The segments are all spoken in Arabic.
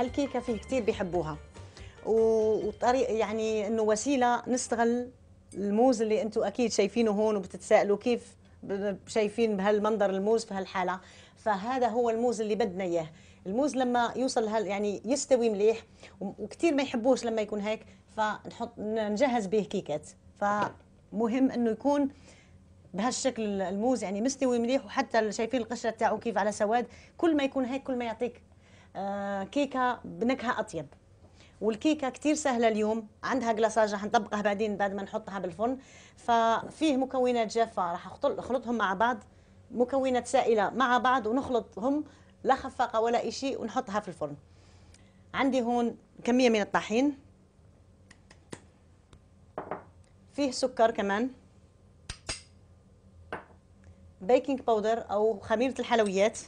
هالكيكة فيه كثير بيحبوها. وطريق يعني إنه وسيلة نستغل الموز اللي أنتم أكيد شايفينه هون وبتتسائلوا كيف شايفين بهالمنظر الموز في هالحالة. فهذا هو الموز اللي بدنا إياه. الموز لما يوصل هال يعني يستوي مليح وكثير ما يحبوش لما يكون هيك فنحط نجهز به كيكات. فمهم إنه يكون بهالشكل الموز يعني مستوي مليح وحتى شايفين القشرة تاعه كيف على سواد كل ما يكون هيك كل ما يعطيك كيكة بنكهة أطيب. والكيكة كتير سهلة اليوم عندها جلاساج رح نطبقها بعدين بعد ما نحطها بالفرن. ففيه مكونات جافة أخطل- أخلطهم مع بعض مكونات سائلة مع بعض ونخلطهم لا خفاقة ولا شيء ونحطها في الفرن. عندي هون كمية من الطحين. فيه سكر كمان. بيكنج باودر أو خميرة الحلويات.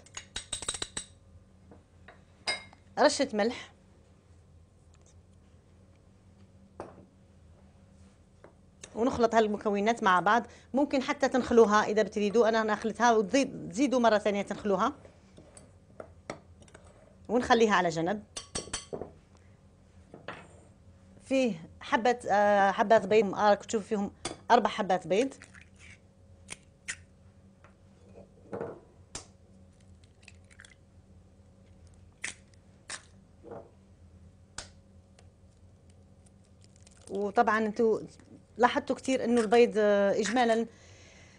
رشة ملح. ونخلط هالمكونات مع بعض. ممكن حتى تنخلوها إذا بتريدوا. أنا نخلطها وتزيدوا مرة ثانية تنخلوها. ونخليها على جنب. فيه حبة آه حبات بيض. آه تشوف فيهم أربع حبات بيض. وطبعا أنتوا لاحظتوا كثير إنه البيض آه، اجمالا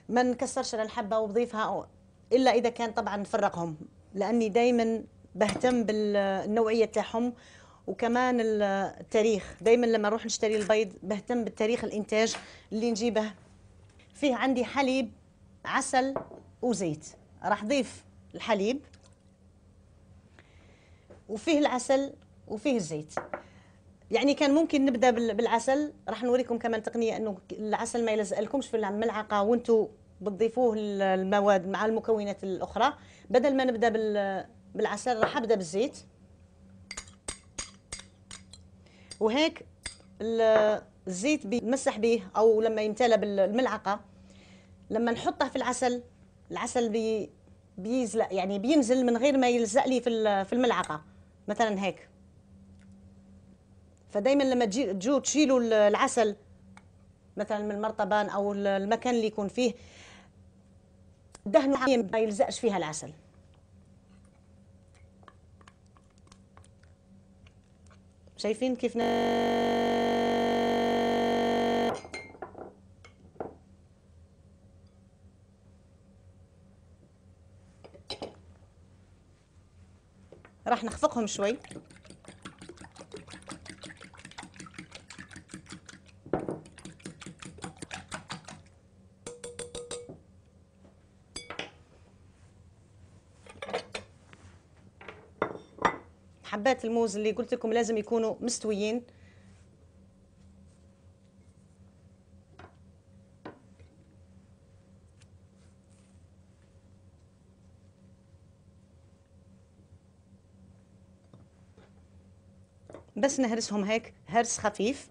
ما نكسرش الحبة وبضيفها إلا إذا كان طبعا نفرقهم لأني دائما بهتم بالنوعية تاعهم وكمان ال- التاريخ. دائما لما أروح نشتري البيض بهتم بالتاريخ الإنتاج اللي نجيبه. فيه عندي حليب عسل وزيت. راح ضيف الحليب وفيه العسل وفيه الزيت. يعني كان ممكن نبدأ بال- بالعسل. راح نوريكم كمان تقنية إنه العسل ما يلزق لكمش في الملعقه وأنتم بتضيفوه ال- المواد مع المكونات الأخرى. بدل ما نبدأ بال- بالعسل راح أبدأ بالزيت. وهيك ال- الزيت بيمسح به أو لما يمتلى بالملعقه لما نحطه في العسل العسل بي بيزلق يعني بينزل من غير ما يلزق لي في في الملعقة. مثلا هيك. فدايما لما تجي تجوا تشيلوا ال- العسل مثلا من المرطبان أو ال- المكان اللي يكون فيه دهنوا ما يلزقش فيها العسل. شايفين كيف ن... راح نخفقهم شوي. حبات الموز اللي قلت لكم لازم يكونوا مستويين. بس نهرسهم هيك هرس خفيف.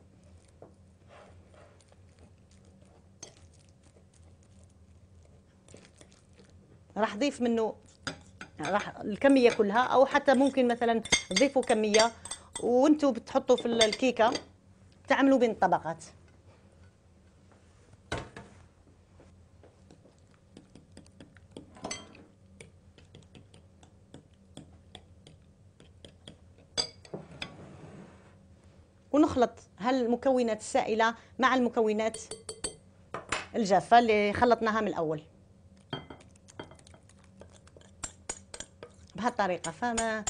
راح اضيف منه راح الكمية كلها أو حتى ممكن مثلا تضيفوا كمية وأنتم بتحطوا في الكيكة تعملوا بين طبقات. ونخلط هالمكونات السائلة مع المكونات الجافة اللي خلطناها من الأول. بهالطريقة. فما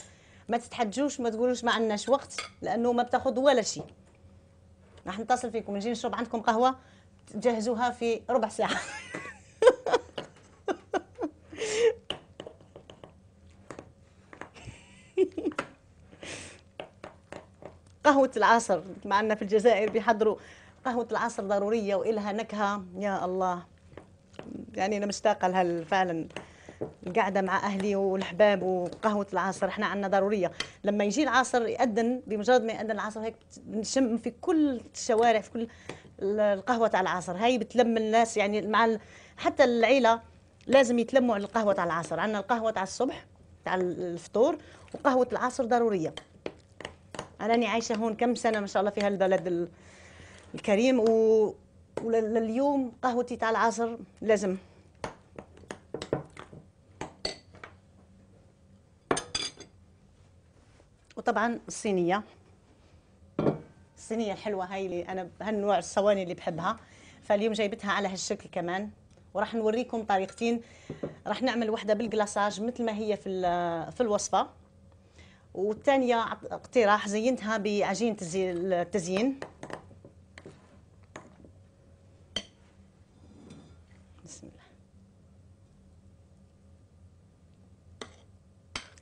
ما تتحجوش ما تقولوش ما عندناش وقت لأنه ما بتاخذ ولا شيء راح نتصل فيكم نجي نشرب عندكم قهوة تجهزوها في ربع ساعة. قهوة العصر معنا في الجزائر بيحضروا قهوة العصر ضرورية وإلها نكهة. يا الله. يعني أنا مشتاقة لها فعلا. القعدة مع أهلي والأحباب وقهوة العصر. إحنا عنا ضرورية. لما يجي العصر يأذن بمجرد ما يأذن العصر هيك نشم في كل الشوارع في كل ال- القهوة تاع العصر. هاي بتلم الناس يعني مع حتى العيلة لازم يتلموا على القهوة تاع العصر. عنا القهوة تاع الصبح تاع الفطور وقهوة العصر ضرورية. أنني عايشة هون كم سنة ما شاء الله في هالبلد الكريم و... ولليوم قهوتي تاع العصر لازم. وطبعا الصينيه الصينيه الحلوه هاي اللي أنا هالنوع الصواني اللي بحبها. فاليوم جايبتها على هالشكل كمان. وراح نوريكم طريقتين. راح نعمل وحدة بالجلاساج مثل ما هي في في الوصفة. والثانيه اقتراح زينتها بعجينه التزيين.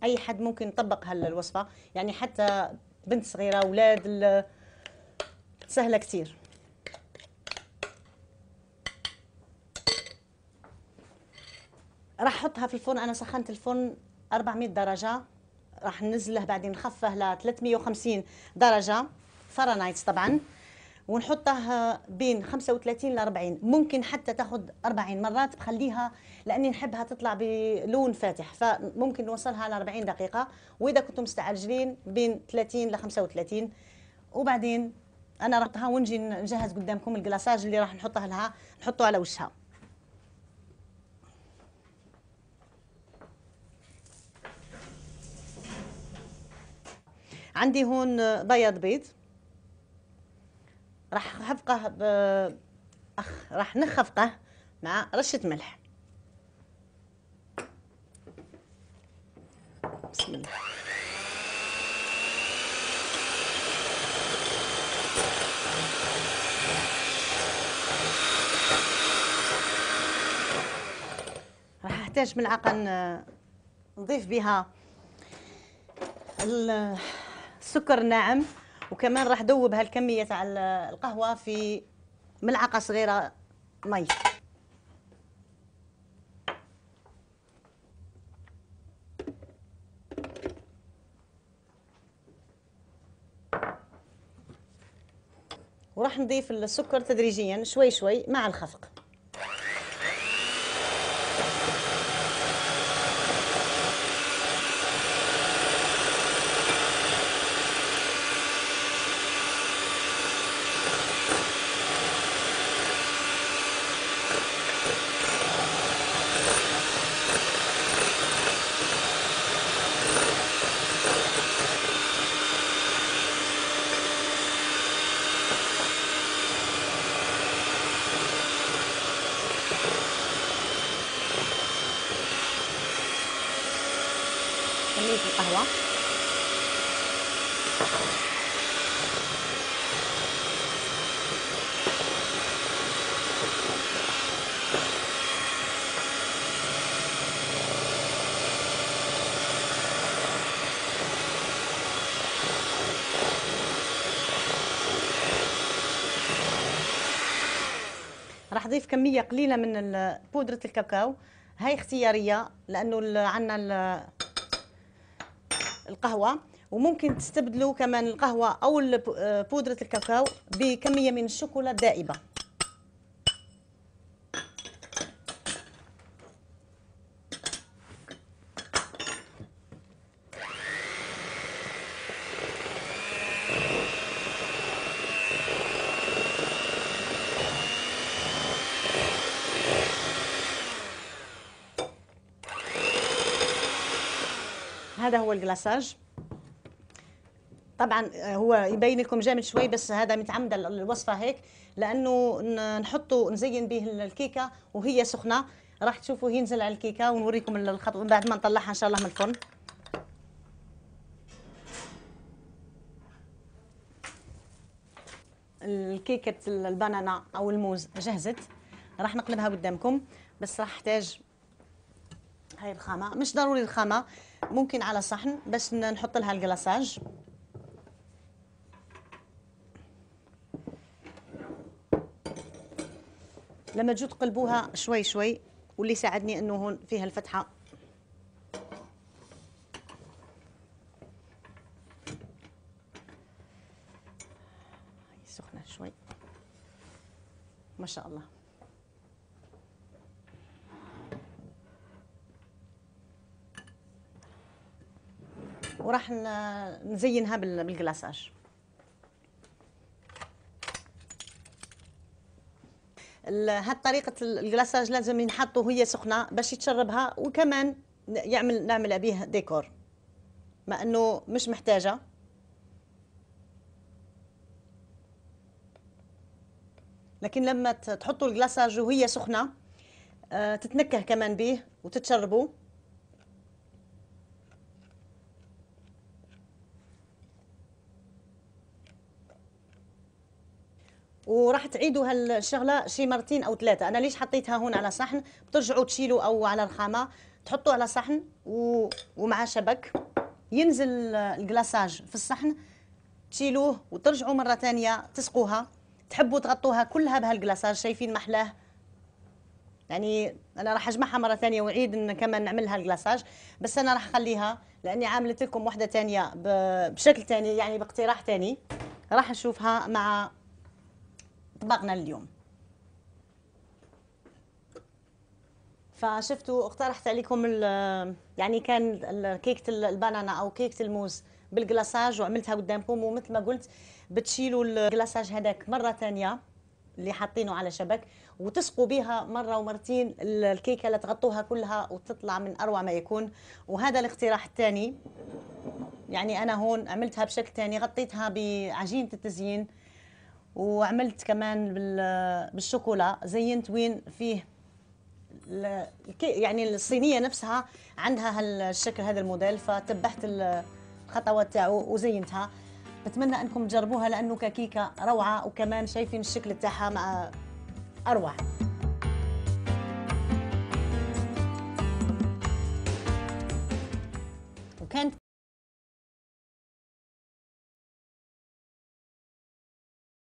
أي حد ممكن يطبق هالوصفة. يعني حتى بنت صغيرة أولاد سهلة كثير راح أحطها في الفرن. أنا سخنت الفرن 400 درجة. راح ننزله بعدين نخفه ل 350 درجة. فرنايت طبعا. ونحطها بين 35 ل 40 ممكن حتى تاخذ 40 مرات بخليها لأني نحبها تطلع بلون فاتح فممكن نوصلها ل 40 دقيقة. وإذا كنتم مستعجلين بين 30 ل 35 وبعدين أنا رحتها ونجي نجهز قدامكم الجلاساج اللي راح نحطها لها نحطه على وشها عندي هون بيض بيض. راح خفقه ب... أخ راح نخفقه مع رشة ملح. بسم الله. راح أحتاج ملعقة نضيف بها السكر الناعم وكمان راح دوب هالكمية تاع القهوة في ملعقة صغيرة مي. وراح نضيف السكر تدريجيا شوي شوي مع الخفق. كمية القهوة. راح اضيف كمية قليلة من بودرة الكاكاو. هاي اختيارية لأنه عندنا القهوة وممكن تستبدلوا كمان القهوة أو بودرة الكاكاو بكمية من الشوكولا الدائبة هذا هو الجلاساج طبعا آه، هو يبين لكم جامد شوي بس هذا متعمد الوصفة هيك لأنه نحطه نزين به الكيكة وهي سخنة. راح تشوفوا ينزل على الكيكة ونوريكم الخطوه بعد ما نطلعها إن شاء الله من الفرن. الكيكة البنانا أو الموز جهزت. راح نقلبها قدامكم بس راح أحتاج هاي الخامة. مش ضروري الخامة ممكن على صحن بس نحط لها الجلاساج. لما تجوا تقلبوها شوي شوي واللي ساعدني إنه هون فيها الفتحة. سخنة شوي. ما شاء الله. وراح نزينها بالجلاساج. هاد طريقة الجلاساج لازم ينحطوا وهي سخنة باش يتشربها وكمان يعمل نعمل بيه ديكور مع إنه مش محتاجة. لكن لما تحطوا الجلاساج وهي سخنة آه، تتنكه كمان به وتتشربوا. وراح تعيدوا هالشغلة شي مرتين أو ثلاثة. أنا ليش حطيتها هون على صحن؟ بترجعوا تشيلوا أو على رخامه تحطوا على صحن و... ومع شبك ينزل الجلاساج في الصحن تشيلوه وترجعوا مرة ثانية تسقوها. تحبوا تغطوها كلها بهالجلاساج شايفين محلاه؟ يعني أنا راح أجمعها مرة ثانية وأعيد إن كمان نعملها الجلاساج بس أنا راح أخليها لأني عاملت لكم وحدة ثانية بشكل ثاني يعني باقتراح ثاني. راح نشوفها مع طبقنا اليوم. فشفتوا اقترحت عليكم يعني كان كيكة البنانا أو كيكة الموز بالجلاساج وعملتها قدامكم ومثل ما قلت بتشيلوا الجلاساج هذاك مرة ثانية اللي حاطينه على شبك وتسقوا بها مرة ومرتين الكيكة اللي تغطوها كلها وتطلع من أروع ما يكون. وهذا الاقتراح الثاني يعني أنا هون عملتها بشكل ثاني غطيتها بعجينة التزيين. وعملت كمان بالشوكولا. زينت وين فيه يعني الصينية نفسها عندها هالشكل هذا الموديل. فتبعت الخطوات تاعو وزينتها. بتمنى أنكم تجربوها لأنه ككيكة روعة وكمان شايفين الشكل تاعها مع أروع. وكانت